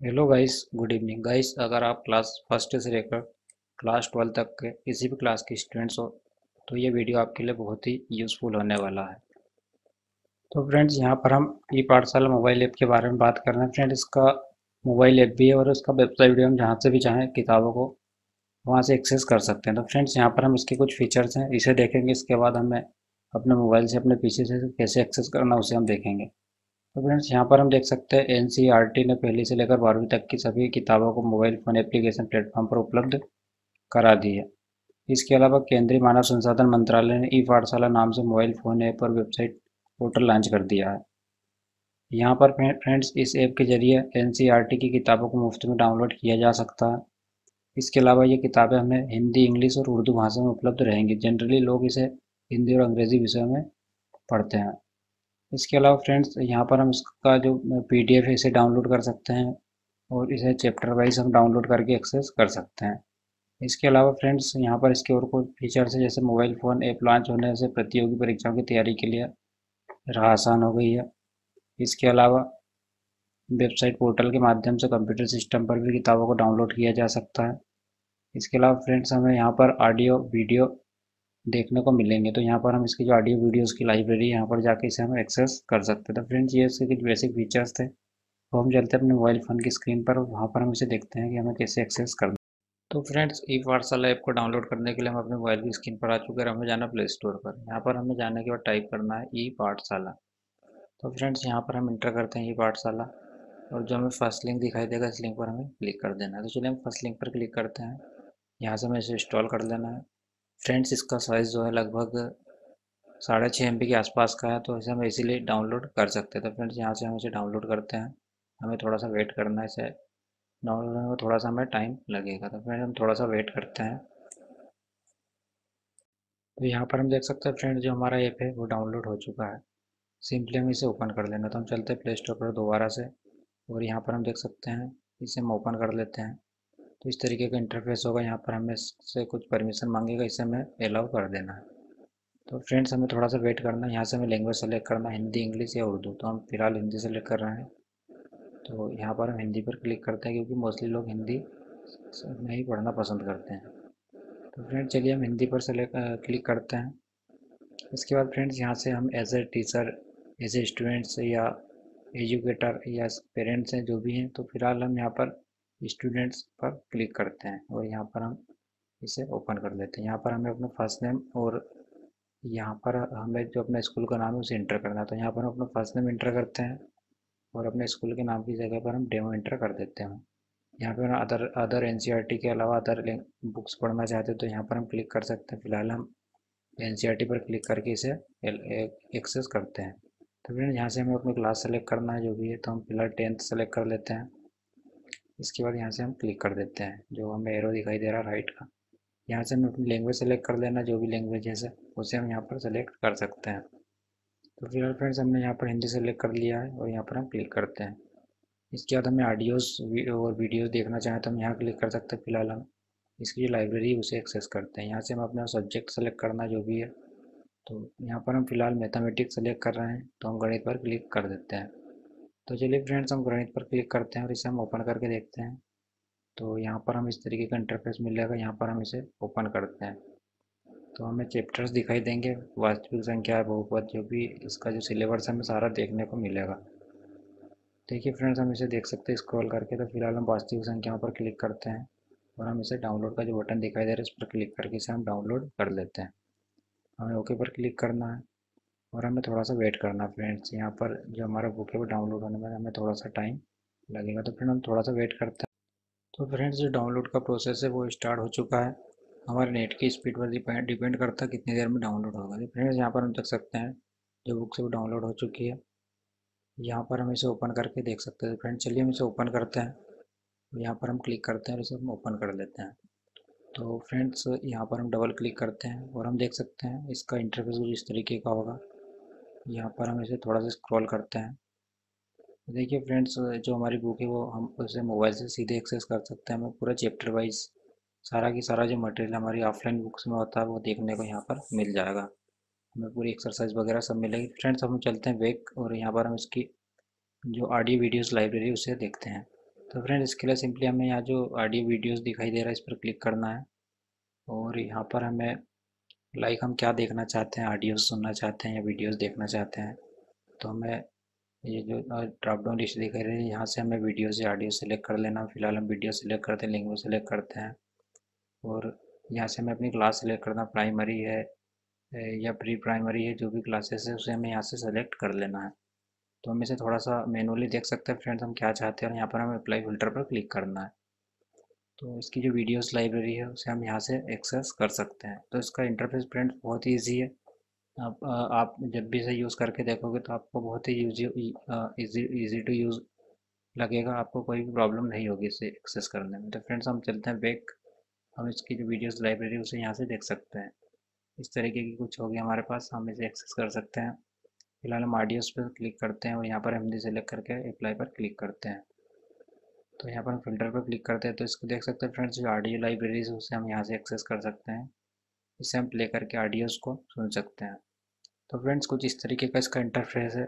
Hello guys good evening guys अगर आप class first से लेकर क्लास ट्वेल्थ तक के किसी भी क्लास के स्टूडेंट्स हो तो ये वीडियो आपके लिए बहुत ही यूज़फुल होने वाला है। तो फ्रेंड्स यहाँ पर हम ई पाठशाला मोबाइल ऐप के बारे में बात कर रहे हैं। फ्रेंड इसका मोबाइल ऐप भी है और उसका वेबसाइट भी हम जहाँ से भी चाहें किताबों को वहाँ से एक्सेस कर सकते हैं। तो फ्रेंड्स यहाँ पर हम इसके कुछ फीचर्स हैं। इसे देखेंगे, इसके बाद हमें अपने मोबाइल से, अपने पीछे से कैसे एक्सेस करना उसे हम देखेंगे। तो फ्रेंड्स, यहाँ पर हम देख सकते हैं एन ने पहली से लेकर बारहवीं तक की सभी किताबों को मोबाइल फ़ोन एप्लीकेशन प्लेटफॉर्म पर उपलब्ध करा दी है। इसके अलावा केंद्रीय मानव संसाधन मंत्रालय ने ई पाठशाला नाम से मोबाइल फ़ोन ऐप और वेबसाइट पोर्टल लॉन्च कर दिया है। यहाँ पर फ्रेंड्स, इस ऐप के ज़रिए एन की किताबों को मुफ़्त में डाउनलोड किया जा सकता है। इसके अलावा ये किताबें हमें हिंदी, इंग्लिश और उर्दू भाषा में उपलब्ध रहेंगी। जनरली लोग इसे हिंदी और अंग्रेज़ी विषय में पढ़ते हैं। इसके अलावा फ्रेंड्स, यहाँ पर हम इसका जो पीडीएफ है, इसे डाउनलोड कर सकते हैं और इसे चैप्टर वाइज हम डाउनलोड करके एक्सेस कर सकते हैं। इसके अलावा फ्रेंड्स, यहाँ पर इसके और कुछ फीचर्स है, जैसे मोबाइल फ़ोन ऐप लॉन्च होने से प्रतियोगी परीक्षाओं की तैयारी के लिए राह आसान हो गई है। इसके अलावा वेबसाइट पोर्टल के माध्यम से कंप्यूटर सिस्टम पर भी किताबों को डाउनलोड किया जा सकता है। इसके अलावा फ्रेंड्स, हमें यहाँ पर ऑडियो, वीडियो देखने को मिलेंगे। तो यहाँ पर हम इसकी जो ऑडियो वीडियोस की लाइब्रेरी यहाँ पर जाके इसे हम एक्सेस कर सकते हैं। तो फ्रेंड्स ये इसके कुछ बेसिक फीचर्स थे। तो हम चलते हैं अपने मोबाइल फ़ोन की स्क्रीन पर वहाँ पर हम इसे देखते हैं कि हमें कैसे एक्सेस करना तो फ्रेंड्स ई पाठशाला ऐप को डाउनलोड करने के लिए हम अपने मोबाइल की स्क्रीन पर आ चुके हैं हमें जाना प्ले स्टोर पर। यहाँ पर हमें जाने के बाद टाइप करना है ई पाठशाला तो फ्रेंड्स यहाँ पर हम इंटर करते हैं ई पाठशाला और जो हमें फ़र्स्ट लिंक दिखाई देगा, इस लिंक पर हमें क्लिक कर देना है। तो चलिए हम फ़र्स्ट लिंक पर क्लिक करते हैं। यहाँ से हमें इसे इंस्टॉल कर लेना है। फ्रेंड्स इसका साइज़ जो है लगभग साढ़े छः एम के आसपास का है तो इसे हम इसीलिए डाउनलोड कर सकते हैं। तो फ्रेंड्स यहाँ से हम इसे डाउनलोड करते हैं। हमें थोड़ा सा वेट करना है इसे। डाउनलोड में थोड़ा सा हमें टाइम लगेगा। तो फ्रेंड्स हम थोड़ा सा वेट करते हैं। तो यहाँ पर हम देख सकते हैं फ्रेंड जो हमारा ऐप है, वो डाउनलोड हो चुका है। सिंपली हम इसे ओपन कर लेना तो हम चलते हैं प्ले स्टोर पर दोबारा से। और यहाँ पर हम देख सकते हैं, इसे हम ओपन कर लेते हैं। तो इस तरीके का इंटरफेस होगा। यहाँ पर हमें से कुछ परमिशन मांगेगा, इसे हमें अलाउ कर देना है। तो फ्रेंड्स हमें थोड़ा सा वेट करना है। यहाँ से हमें लैंग्वेज सेलेक्ट करना है, हिंदी इंग्लिश या उर्दू। तो हम फ़िलहाल हिंदी सेलेक्ट कर रहे हैं। तो यहाँ पर हम हिंदी पर क्लिक करते हैं, क्योंकि मोस्टली लोग हिंदी में ही पढ़ना पसंद करते हैं। तो फ्रेंड्स चलिए हम हिंदी पर सेलेक्ट क्लिक करते हैं। इसके बाद फ्रेंड्स यहाँ से हम as a teacher as a students या एजुकेटर या पेरेंट्स हैं, जो भी हैं तो फ़िलहाल हम यहाँ पर स्टूडेंट्स पर क्लिक करते हैं और यहाँ पर हम इसे ओपन कर लेते हैं। यहाँ पर हमें अपना फ़र्स्ट नेम और यहाँ पर हमें जो अपना स्कूल का नाम है उसे इंटर करना है। तो यहाँ पर हम अपना फ़र्स्ट नेम इंटर करते हैं और अपने स्कूल के नाम की जगह पर हम डेमो इंटर कर देते हैं। यहाँ पर अदर अदर एन के अलावा अदर बुक्स पढ़ना चाहते हैं तो यहाँ पर हम क्लिक कर सकते हैं। फ़िलहाल हम एन पर क्लिक करके इसे एक्सेस करते हैं। तो फिर यहाँ से हमें अपनी क्लास सेलेक्ट करना है जो भी है तो हम फ़िलहाल टेंथ सेलेक्ट कर लेते हैं। इसके बाद यहाँ से हम क्लिक कर देते हैं, जो हमें एरो दिखाई दे रहा है राइट का। यहाँ से हमें अपनी लैंग्वेज सेलेक्ट कर लेना, जो भी लैंग्वेज है, उसे हम यहाँ पर सेलेक्ट कर सकते हैं। तो फ़िलहाल फ्रेंड्स हमने यहाँ पर हिंदी सेलेक्ट कर लिया है और यहाँ पर हम क्लिक करते हैं। इसके बाद हमें ऑडियोज़ और वीडियोज़ देखना चाहें तो हम यहाँ क्लिक कर सकते हैं फ़िलहाल हम। इसकी जो लाइब्रेरी उसे एक्सेस करते हैं। यहाँ से हम अपना सब्जेक्ट सेलेक्ट करना, जो भी है तो यहाँ पर हम फ़िलहाल मैथमेटिक्स सेलेक्ट कर रहे हैं तो हम गणित पर क्लिक कर देते हैं। तो चलिए फ्रेंड्स हम गणित पर क्लिक करते हैं और इसे हम ओपन करके देखते हैं। तो यहाँ पर हम इस तरीके का इंटरफेस मिलेगा यहाँ पर हम इसे ओपन करते हैं। तो हमें चैप्टर्स दिखाई देंगे। वास्तविक संख्या, बहुपद, जो भी इसका जो सिलेबस हमें सारा देखने को मिलेगा। देखिए फ्रेंड्स हम इसे देख सकते हैं स्क्रॉल करके। तो फ़िलहाल हम वास्तविक संख्याओं पर क्लिक करते हैं और हम इसे डाउनलोड का जो बटन दिखाई दे रहा है इस पर क्लिक करके इसे हम डाउनलोड कर लेते हैं। हमें ओके पर क्लिक करना है। और हमें थोड़ा सा वेट करना फ्रेंड्स यहाँ पर जो हमारा बुक है वो डाउनलोड होने में हमें थोड़ा सा टाइम लगेगा तो फ्रेंड हम थोड़ा सा वेट करते हैं। तो फ्रेंड्स जो डाउनलोड का प्रोसेस है वो स्टार्ट हो चुका है। हमारे नेट की स्पीड पर डिपेंड करता है कितनी देर में डाउनलोड होगा। तो फ्रेंड्स यहाँ पर हम देख सकते हैं, जो बुक से वो डाउनलोड हो चुकी है, यहाँ पर हम इसे ओपन करके देख सकते हैं। फ्रेंड चलिए हम इसे ओपन करते हैं। यहाँ पर हम क्लिक करते हैं और इसे हम ओपन कर लेते हैं। तो फ्रेंड्स यहाँ पर हम डबल क्लिक करते हैं और हम देख सकते हैं इसका इंटरफेस कुछ इस तरीके का होगा। यहाँ पर हम इसे थोड़ा सा स्क्रॉल करते हैं। देखिए फ्रेंड्स जो हमारी बुक है वो हम उसे मोबाइल से सीधे एक्सेस कर सकते हैं। हमें पूरा चैप्टर वाइज सारा की सारा जो मटेरियल हमारी ऑफलाइन बुक्स में होता है, वो देखने को यहाँ पर मिल जाएगा। हमें पूरी एक्सरसाइज वगैरह सब मिलेगी। फ्रेंड्स हम चलते हैं बैक और यहाँ पर हम इसकी जो ऑडियो वीडियोस लाइब्रेरी उसे देखते हैं। तो फ्रेंड इसके लिए सिंपली हमें यहाँ जो ऑडियो वीडियोस दिखाई दे रहा है, इस पर क्लिक करना है। और यहाँ पर हमें लाइक हम क्या देखना चाहते हैं? ऑडियो सुनना चाहते हैं या वीडियोस देखना चाहते हैं? तो हमें ये जो ड्रॉप डाउन लिस्ट दिखाई रही है, यहाँ से हमें वीडियो से ऑडियो सेलेक्ट कर लेना। फ़िलहाल हम वीडियो सेलेक्ट करते हैं लैंग्वेज सेलेक्ट करते हैं। और यहाँ से हमें अपनी क्लास सेलेक्ट करना प्राइमरी है या प्री प्राइमरी है, जो भी क्लासेस है, उसे हमें यहाँ से सेलेक्ट कर लेना है। तो हम इसे थोड़ा सा मैनुअली देख सकते हैं फ्रेंड्स हम क्या चाहते हैं, और यहाँ पर हमें अप्लाई फ़िल्टर पर क्लिक करना है। तो इसकी जो वीडियोस लाइब्रेरी है, उसे हम यहाँ से एक्सेस कर सकते हैं। तो इसका इंटरफेस फ्रेंड्स बहुत ही ईजी है। आप आप जब भी इसे यूज़ करके देखोगे तो आपको बहुत ही यूजी ईजी टू यूज़ लगेगा। आपको कोई भी प्रॉब्लम नहीं होगी इसे एक्सेस करने में। तो फ्रेंड्स हम चलते हैं बैक हम इसकी जो वीडियोस लाइब्रेरी उसे यहाँ से देख सकते हैं। इस तरीके की कुछ होगी हमारे पास। हम इसे एक्सेस कर सकते हैं। फ़िलहाल हम आडियोस पर क्लिक करते हैं और यहाँ पर हिंदी सेलेक्ट करके अप्लाई पर क्लिक करते हैं। तो यहाँ पर हम फ़िल्टर पर क्लिक करते हैं तो इसको देख सकते हैं फ्रेंड्स जो ऑडियो लाइब्रेरीज है, उसे हम यहाँ से एक्सेस कर सकते हैं। इसे हम प्ले करके ऑडियोज़ को सुन सकते हैं। तो फ्रेंड्स कुछ इस तरीके का इसका इंटरफेस है।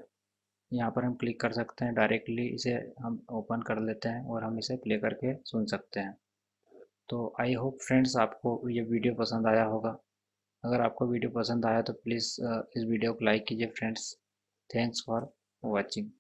यहाँ पर हम क्लिक कर सकते हैं डायरेक्टली इसे हम ओपन कर लेते हैं और हम इसे प्ले करके सुन सकते हैं। तो आई होप फ्रेंड्स आपको ये वीडियो पसंद आया होगा। अगर आपको वीडियो पसंद आया तो प्लीज़ इस वीडियो को लाइक कीजिए फ्रेंड्स थैंक्स फॉर वॉचिंग